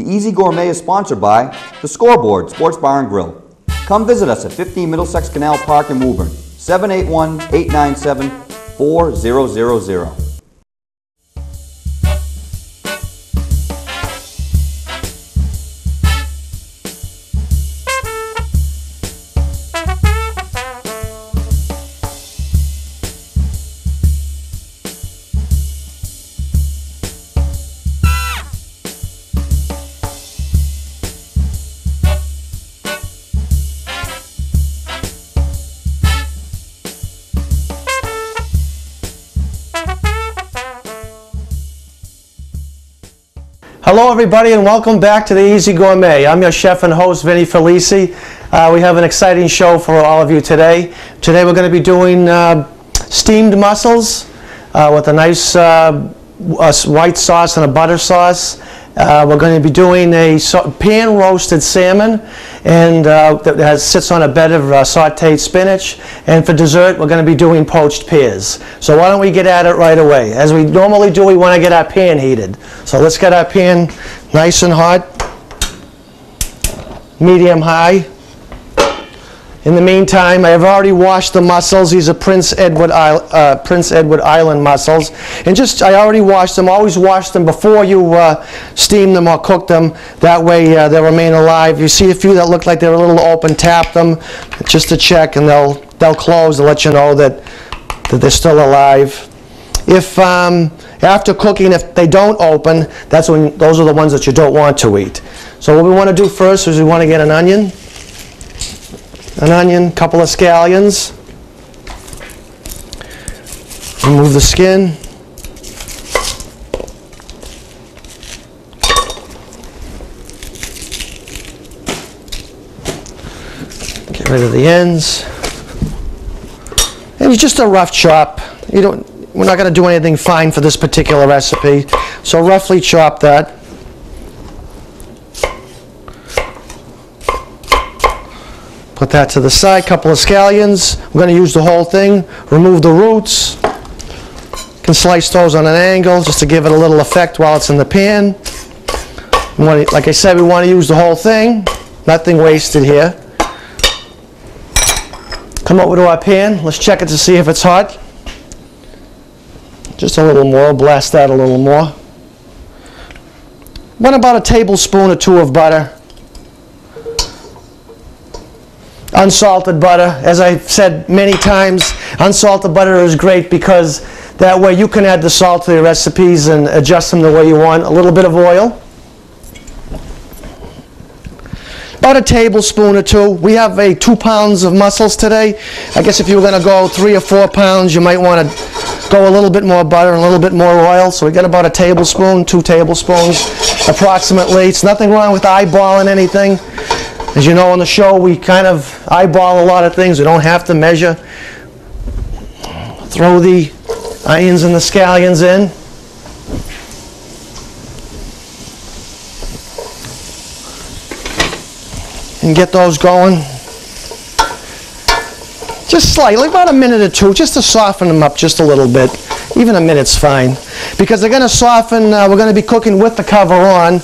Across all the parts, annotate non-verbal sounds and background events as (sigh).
The Easy Gourmet is sponsored by The Scoreboard Sports Bar and Grill. Come visit us at 15 Middlesex Canal Park in Woburn, 781-897-4000. Hello, everybody, and welcome back to the Easy Gourmet. I'm your chef and host, Vinnie Ferlisi. Uh, we have an exciting show for all of you today. Today, we're going to be doing uh, steamed mussels uh, with a nice uh, white sauce and a butter sauce. Uh, we're going to be doing a pan roasted salmon and uh, that has, sits on a bed of uh, sauteed spinach. And for dessert, we're going to be doing poached pears. So why don't we get at it right away? As we normally do, we want to get our pan heated. So let's get our pan nice and hot, medium high. In the meantime, I have already washed the mussels. These are Prince Edward, uh, Prince Edward Island mussels. And just, I already washed them. Always wash them before you uh, steam them or cook them. That way uh, they'll remain alive. You see a few that look like they're a little open, tap them just to check and they'll, they'll close to let you know that, that they're still alive. If um, after cooking, if they don't open, that's when those are the ones that you don't want to eat. So what we want to do first is we want to get an onion an onion, a couple of scallions. Remove the skin. Get rid of the ends. And it's just a rough chop. You don't we're not going to do anything fine for this particular recipe. So roughly chop that. Put that to the side, couple of scallions. We're going to use the whole thing. Remove the roots. Can slice those on an angle just to give it a little effect while it's in the pan. To, like I said, we want to use the whole thing. Nothing wasted here. Come over to our pan. Let's check it to see if it's hot. Just a little more. Blast that a little more. Want about a tablespoon or two of butter unsalted butter. As I've said many times, unsalted butter is great because that way you can add the salt to your recipes and adjust them the way you want. A little bit of oil. About a tablespoon or two. We have a two pounds of mussels today. I guess if you were going to go three or four pounds, you might want to go a little bit more butter and a little bit more oil. So we got about a tablespoon, two tablespoons approximately. It's nothing wrong with eyeballing anything. As you know on the show, we kind of eyeball a lot of things. We don't have to measure. Throw the onions and the scallions in. And get those going. Just slightly, about a minute or two, just to soften them up just a little bit. Even a minute's fine. Because they're going to soften, uh, we're going to be cooking with the cover on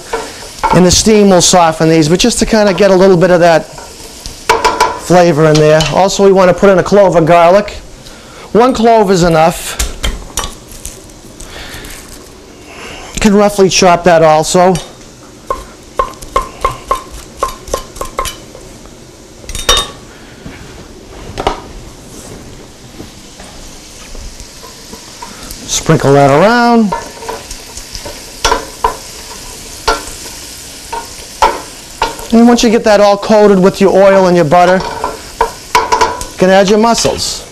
and the steam will soften these, but just to kind of get a little bit of that flavor in there. Also, we want to put in a clove of garlic. One clove is enough. You can roughly chop that also. Sprinkle that around. And once you get that all coated with your oil and your butter, you can add your mussels.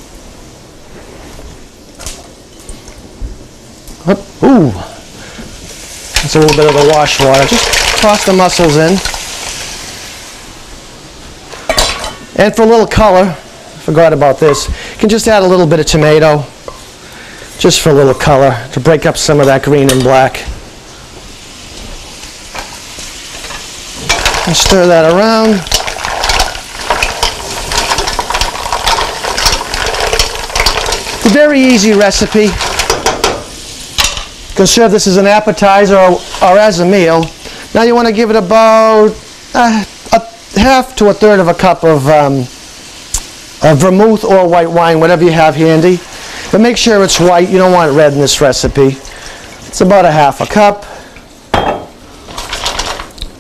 Ooh, that's a little bit of the wash water. Just toss the mussels in. And for a little color, forgot about this, you can just add a little bit of tomato, just for a little color, to break up some of that green and black. And stir that around. It's a very easy recipe. You can serve this as an appetizer or, or as a meal. Now you want to give it about uh, a half to a third of a cup of, um, of vermouth or white wine, whatever you have handy. But make sure it's white. You don't want red in this recipe. It's about a half a cup.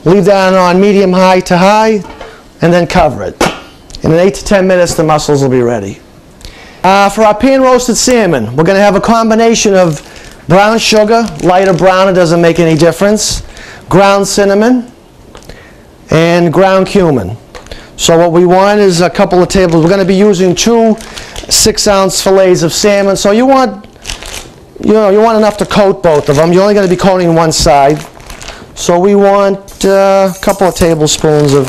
Leave that on medium high to high and then cover it. In an 8 to 10 minutes, the mussels will be ready. Uh, for our pan roasted salmon, we're going to have a combination of brown sugar, light or brown, it doesn't make any difference, ground cinnamon, and ground cumin. So what we want is a couple of tables. We're going to be using two six-ounce fillets of salmon. So you want, you know, you want enough to coat both of them. You're only going to be coating one side. So we want uh, a couple of tablespoons of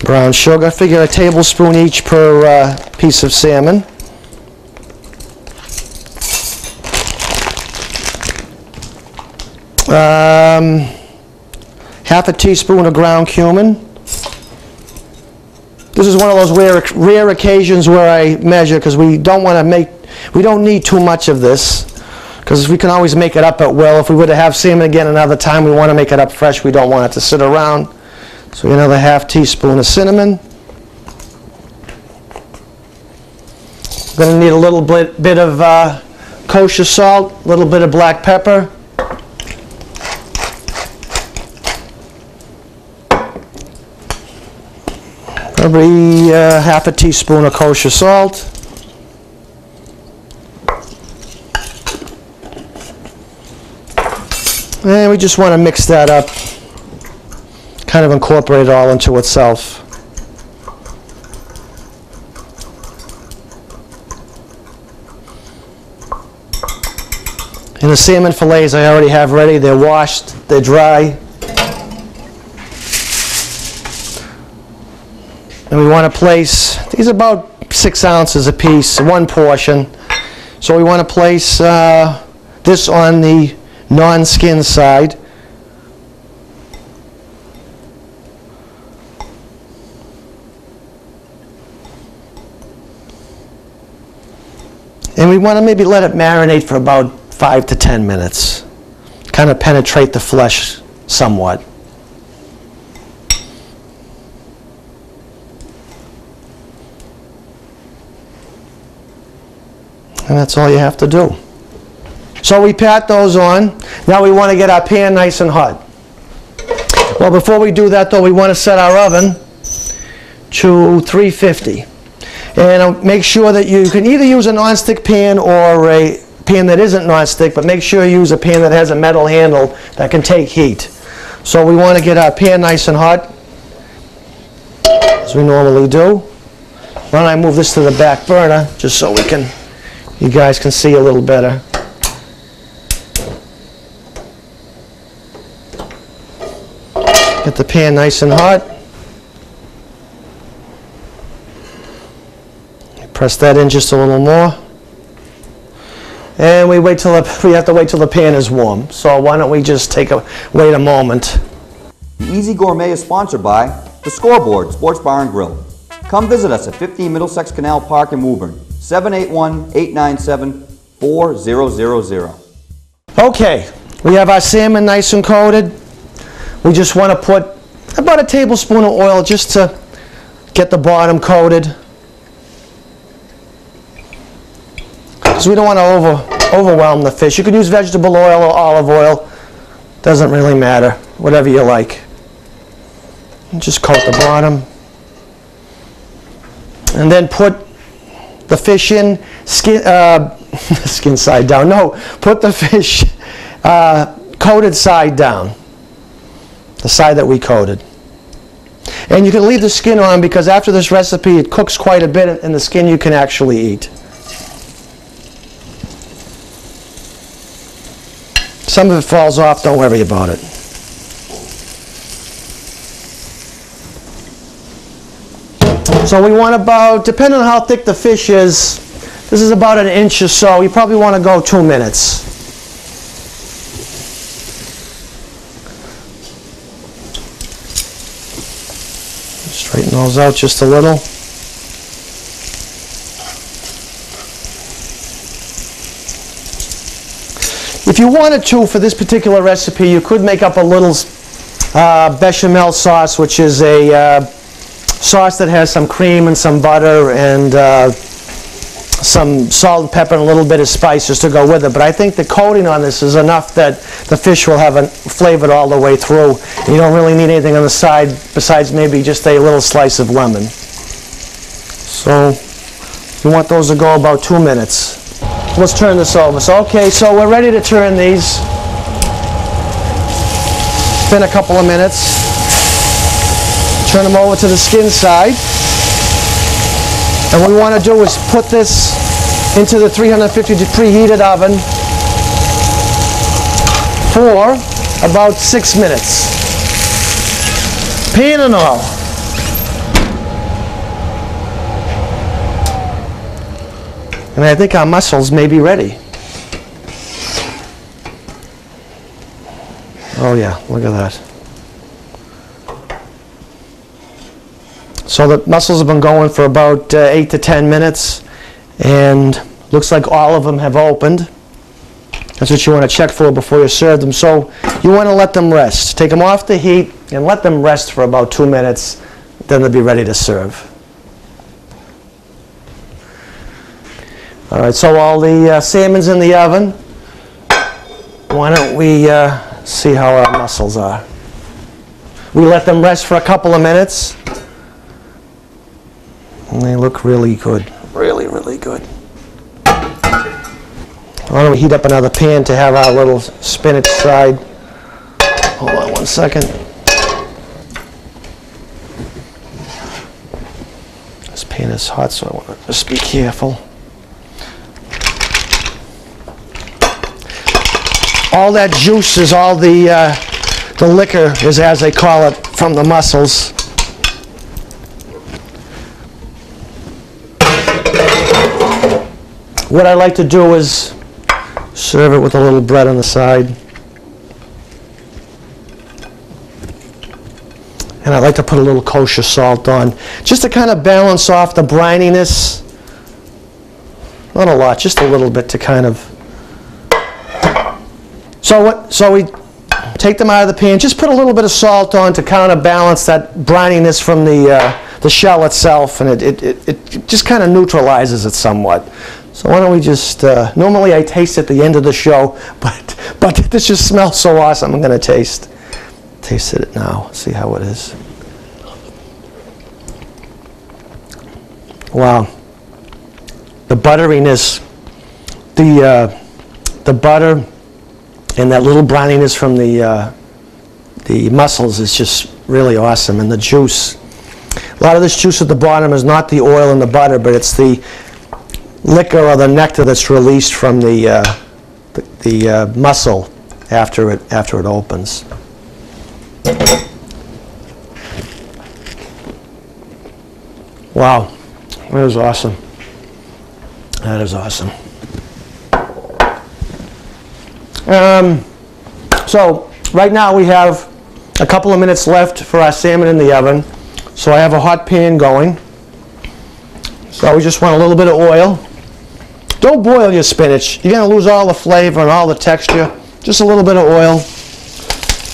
brown sugar. I figure a tablespoon each per uh, piece of salmon. Um, half a teaspoon of ground cumin. This is one of those rare, rare occasions where I measure because we don't want to make, we don't need too much of this because we can always make it up at will. If we were to have salmon again another time, we want to make it up fresh. We don't want it to sit around. So another half teaspoon of cinnamon. Going to need a little bit, bit of uh, kosher salt, a little bit of black pepper. Probably uh, half a teaspoon of kosher salt. And we just want to mix that up, kind of incorporate it all into itself. And the salmon fillets I already have ready, they're washed, they're dry. And we want to place, these about six ounces a piece, one portion. So we want to place uh, this on the non-skin side. And we want to maybe let it marinate for about five to 10 minutes. Kind of penetrate the flesh somewhat. And that's all you have to do. So we pat those on. Now we want to get our pan nice and hot. Well, before we do that though, we want to set our oven to 350. And uh, make sure that you can either use a nonstick pan or a pan that isn't nonstick, but make sure you use a pan that has a metal handle that can take heat. So we want to get our pan nice and hot, as we normally do. Why don't I move this to the back burner, just so we can, you guys can see a little better. Get the pan nice and hot. Press that in just a little more. And we wait till the, we have to wait till the pan is warm. So why don't we just take a wait a moment. The Easy Gourmet is sponsored by The Scoreboard Sports Bar and Grill. Come visit us at 15 Middlesex Canal Park in Woburn, 781-897-4000. Okay, we have our salmon nice and coated. We just want to put about a tablespoon of oil just to get the bottom coated. Because we don't want to over, overwhelm the fish. You can use vegetable oil or olive oil. Doesn't really matter. Whatever you like. Just coat the bottom. And then put the fish in skin, uh, (laughs) skin side down. No, put the fish uh, coated side down. The side that we coated. And you can leave the skin on because after this recipe it cooks quite a bit and the skin you can actually eat. Some of it falls off, don't worry about it. So we want about, depending on how thick the fish is, this is about an inch or so. You probably want to go two minutes. Straighten those out just a little. If you wanted to, for this particular recipe, you could make up a little uh, bechamel sauce, which is a uh, sauce that has some cream and some butter and uh, some salt and pepper and a little bit of spices to go with it. But I think the coating on this is enough that the fish will have a flavored all the way through. You don't really need anything on the side besides maybe just a little slice of lemon. So you want those to go about two minutes. Let's turn this over. So okay, so we're ready to turn these. Been a couple of minutes. Turn them over to the skin side. And what we want to do is put this into the 350 preheated oven for about six minutes. Pan and all. And I think our mussels may be ready. Oh yeah, look at that. So the mussels have been going for about uh, eight to 10 minutes and looks like all of them have opened. That's what you want to check for before you serve them. So you want to let them rest. Take them off the heat and let them rest for about two minutes. Then they'll be ready to serve. All right, so all the uh, salmon's in the oven. Why don't we uh, see how our mussels are? We let them rest for a couple of minutes. And they look really good. Really, really good. Why don't we heat up another pan to have our little spinach side? Hold on one second. This pan is hot, so I want to just be careful. All that juice is all the, uh, the liquor is as they call it from the mussels. What I like to do is serve it with a little bread on the side. And I like to put a little kosher salt on, just to kind of balance off the brininess. Not a lot, just a little bit to kind of. So what? So we take them out of the pan. Just put a little bit of salt on to counterbalance that brininess from the uh, the shell itself, and it it, it, it just kind of neutralizes it somewhat. So why don't we just, uh, normally I taste at the end of the show, (laughs) but, but (laughs) this just smells so awesome, I'm going to taste, taste it now, see how it is. Wow. The butteriness, the, uh, the butter and that little brininess from the, uh, the mussels is just really awesome. And the juice, a lot of this juice at the bottom is not the oil and the butter, but it's the, liquor or the nectar that's released from the, uh, the, the uh, mussel after it, after it opens. Wow, that is awesome. That is awesome. Um, so right now we have a couple of minutes left for our salmon in the oven. So I have a hot pan going. So we just want a little bit of oil. Don't boil your spinach. You're going to lose all the flavor and all the texture. Just a little bit of oil.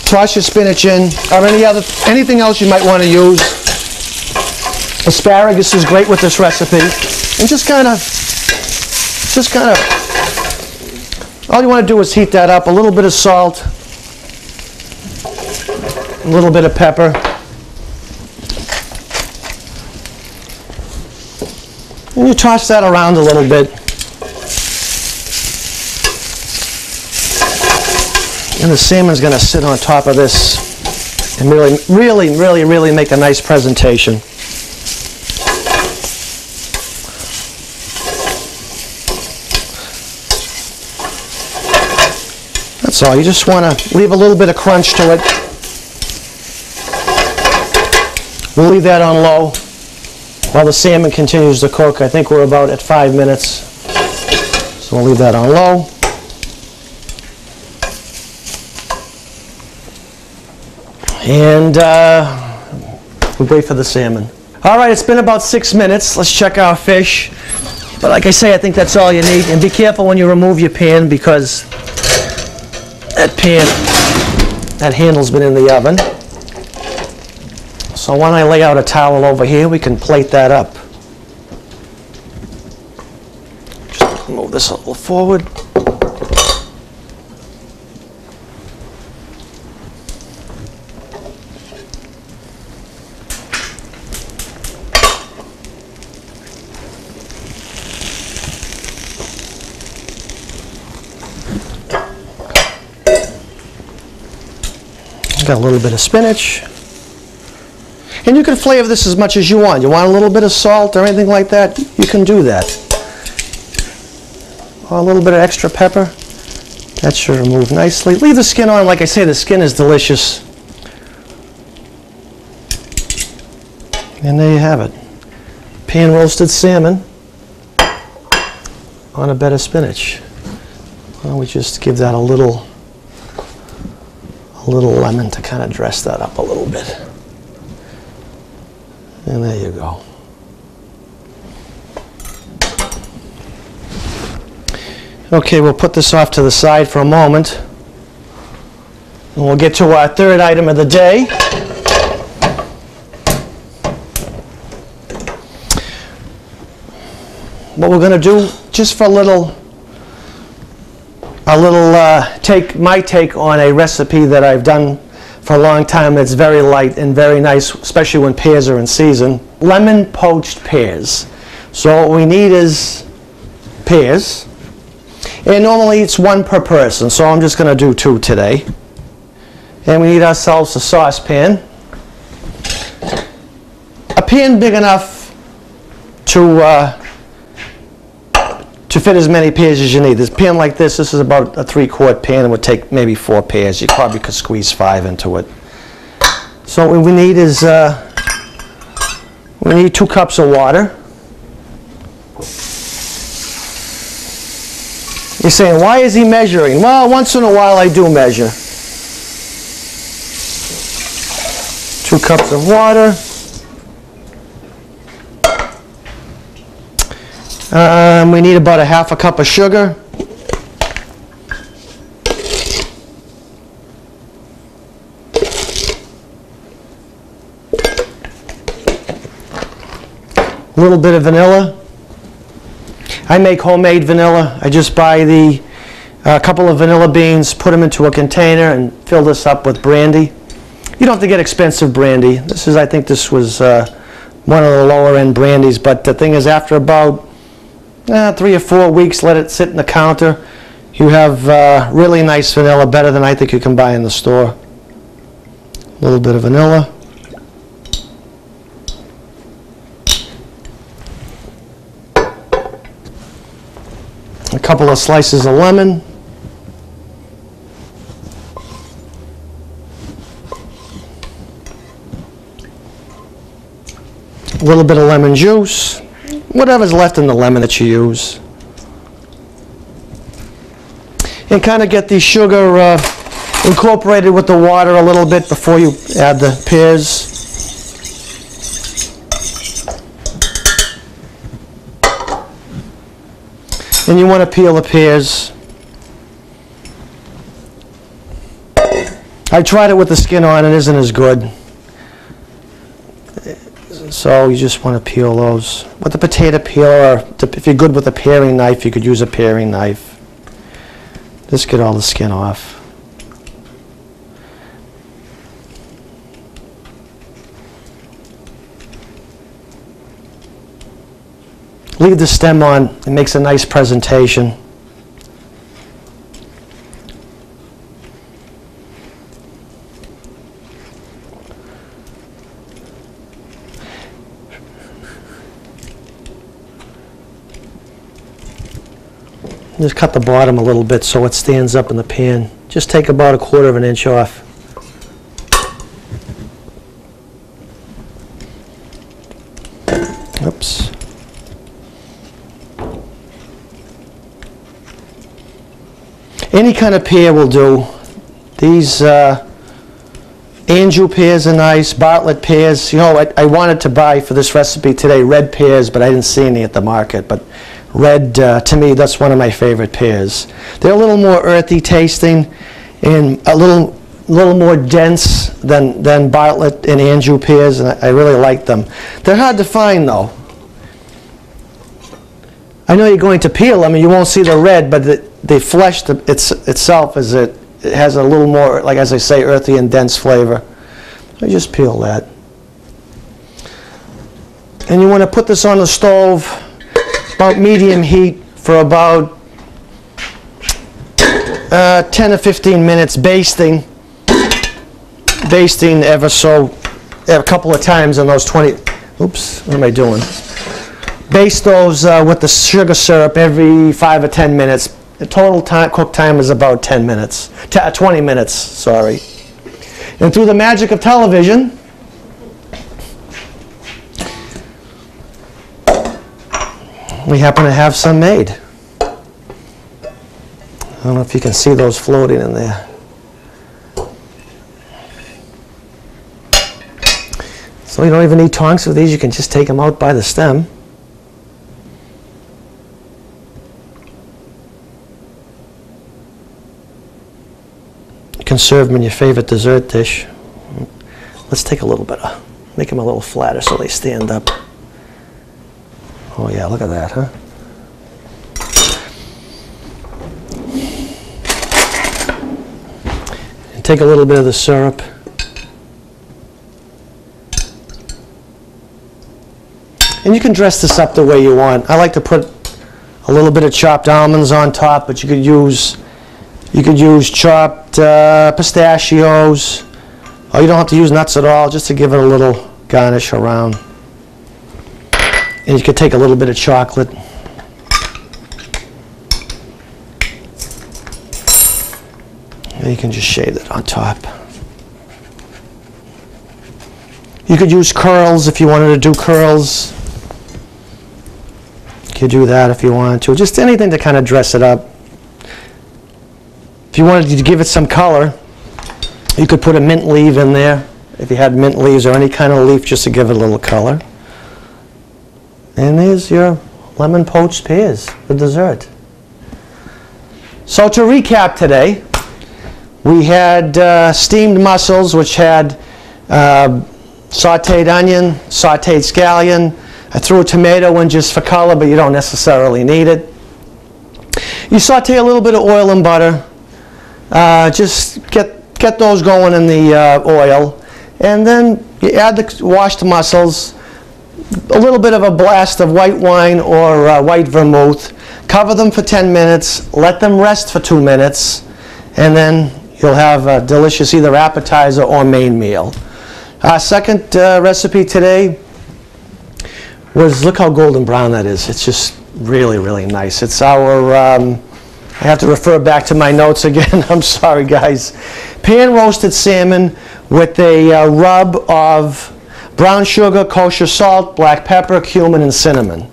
Toss your spinach in, or any other, anything else you might want to use. Asparagus is great with this recipe. And just kind of, just kind of, all you want to do is heat that up. A little bit of salt, a little bit of pepper. And you toss that around a little bit. And the salmon's going to sit on top of this and really, really, really, really make a nice presentation. That's all. You just want to leave a little bit of crunch to it. We'll leave that on low while the salmon continues to cook. I think we're about at five minutes. So we'll leave that on low. And uh, we wait for the salmon. All right, it's been about six minutes. Let's check our fish. But like I say, I think that's all you need. And be careful when you remove your pan because that pan, that handle's been in the oven. So when I lay out a towel over here, we can plate that up. Just move this a little forward. Got a little bit of spinach. And you can flavor this as much as you want. You want a little bit of salt or anything like that, you can do that. Or a little bit of extra pepper. That should remove nicely. Leave the skin on. Like I say, the skin is delicious. And there you have it. Pan roasted salmon on a bed of spinach. Why don't we just give that a little a little lemon to kind of dress that up a little bit. And there you go. Okay, we'll put this off to the side for a moment. And we'll get to our third item of the day. What we're going to do, just for a little a little uh, take, my take on a recipe that I've done for a long time that's very light and very nice, especially when pears are in season. Lemon poached pears. So what we need is pears. And normally it's one per person, so I'm just going to do two today. And we need ourselves a saucepan. A pan big enough to uh, to fit as many pears as you need. This pan like this, this is about a three quart pan. It would take maybe four pears. You probably could squeeze five into it. So what we need is, uh, we need two cups of water. You're saying, why is he measuring? Well, once in a while I do measure. Two cups of water. Um, we need about a half a cup of sugar. A little bit of vanilla. I make homemade vanilla. I just buy the a uh, couple of vanilla beans, put them into a container, and fill this up with brandy. You don't have to get expensive brandy. This is, I think, this was uh, one of the lower end brandies. But the thing is, after about eh, three or four weeks, let it sit in the counter. You have uh, really nice vanilla, better than I think you can buy in the store. A little bit of vanilla. A couple of slices of lemon. A little bit of lemon juice whatever's left in the lemon that you use. And kind of get the sugar uh, incorporated with the water a little bit before you add the pears. And you want to peel the pears. I tried it with the skin on, it isn't as good. So you just want to peel those. With a potato peeler, if you're good with a paring knife, you could use a paring knife. Just get all the skin off. Leave the stem on. It makes a nice presentation. Just cut the bottom a little bit so it stands up in the pan. Just take about a quarter of an inch off. Oops. Any kind of pear will do. These uh, Anjou pears are nice, Bartlett pears. You know, I, I wanted to buy for this recipe today red pears, but I didn't see any at the market. But Red, uh, to me, that's one of my favorite pears. They're a little more earthy tasting, and a little, little more dense than, than Bartlett and Anjou pears, and I I really like them. They're hard to find, though. I know you're going to peel them, and you won't see the red, but the, the flesh the- it's, itself is it, it has a little more, like as I say, earthy and dense flavor. I just peel that. And you want to put this on the stove, about medium heat, for about uh, 10 or 15 minutes, basting, basting ever so, a couple of times in those 20, oops, what am I doing? Baste those uh, with the sugar syrup every five or 10 minutes. The total time, cook time is about 10 minutes, uh, 20 minutes, sorry. And through the magic of television, we happen to have some made. I don't know if you can see those floating in there. So you don't even need tongs for these, you can just take them out by the stem. You can serve them in your favorite dessert dish. Let's take a little bit of, make them a little flatter so they stand up. Oh yeah, look at that, huh? And take a little bit of the syrup. And you can dress this up the way you want. I like to put a little bit of chopped almonds on top, but you could use you could use chopped uh, pistachios. Oh, you don't have to use nuts at all, just to give it a little garnish around. And you could take a little bit of chocolate. And you can just shade it on top. You could use curls if you wanted to do curls. You could do that if you wanted to. Just anything to kind of dress it up. If you wanted to give it some color, you could put a mint leaf in there. If you had mint leaves or any kind of leaf just to give it a little color. And there's your lemon poached pears for dessert. So to recap today, we had uh, steamed mussels, which had uh, sauteed onion, sauteed scallion. I threw a tomato in just for color, but you don't necessarily need it. You saute a little bit of oil and butter. Uh, just get get those going in the uh, oil, and then you add the washed mussels a little bit of a blast of white wine or uh, white vermouth. Cover them for 10 minutes, let them rest for two minutes, and then you'll have a delicious either appetizer or main meal. Our second uh, recipe today was, look how golden brown that is. It's just really, really nice. It's our, um, I have to refer back to my notes again. (laughs) I'm sorry, guys. Pan roasted salmon with a uh, rub of brown sugar, kosher salt, black pepper, cumin, and cinnamon.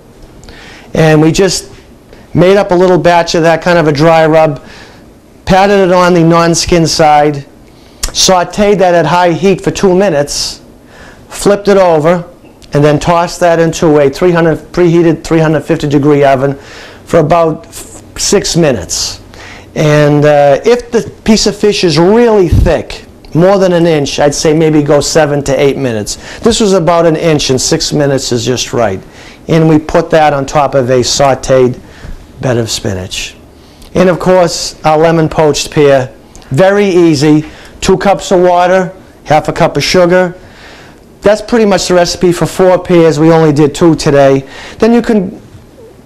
And we just made up a little batch of that kind of a dry rub, patted it on the non-skin side, sauteed that at high heat for two minutes, flipped it over, and then tossed that into a 300 preheated 350 degree oven for about six minutes. And uh, if the piece of fish is really thick, more than an inch, I'd say maybe go seven to eight minutes. This was about an inch, and six minutes is just right. And we put that on top of a sauteed bed of spinach. And of course, our lemon poached pear. Very easy. Two cups of water, half a cup of sugar. That's pretty much the recipe for four pears. We only did two today. Then you can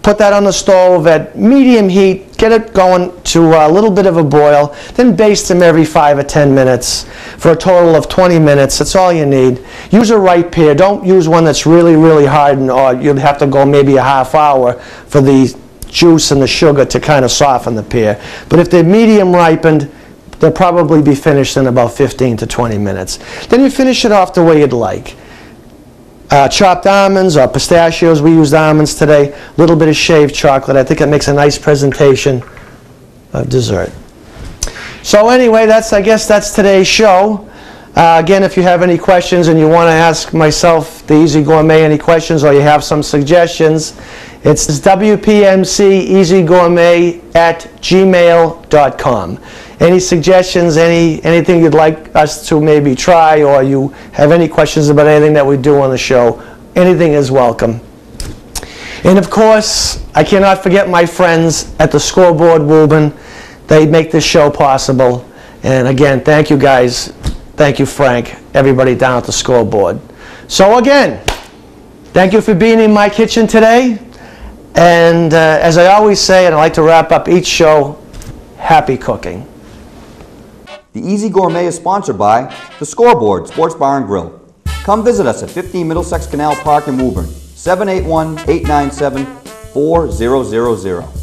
put that on the stove at medium heat, get it going to a little bit of a boil, then baste them every five or 10 minutes for a total of 20 minutes. That's all you need. Use a ripe pear. Don't use one that's really, really hardened or uh, you'd have to go maybe a half hour for the juice and the sugar to kind of soften the pear. But if they're medium ripened, they'll probably be finished in about 15 to 20 minutes. Then you finish it off the way you'd like uh, chopped almonds or pistachios. We used almonds today. A little bit of shaved chocolate. I think it makes a nice presentation of dessert. So anyway, that's I guess that's today's show. Uh, again, if you have any questions and you want to ask myself, the Easy Gourmet, any questions or you have some suggestions, it's WPMC Easy Gourmet at gmail.com. any suggestions, any, anything you'd like us to maybe try, or you have any questions about anything that we do on the show, anything is welcome. And of course, I cannot forget my friends at the Scoreboard Woburn. They make this show possible. And again, thank you guys. Thank you, Frank, everybody down at the Scoreboard. So again, thank you for being in my kitchen today. And uh, as I always say, and I like to wrap up each show, happy cooking. The Easy Gourmet is sponsored by The Scoreboard Sports Bar and Grill. Come visit us at 15 Middlesex Canal Park in Woburn, 781-897-4000.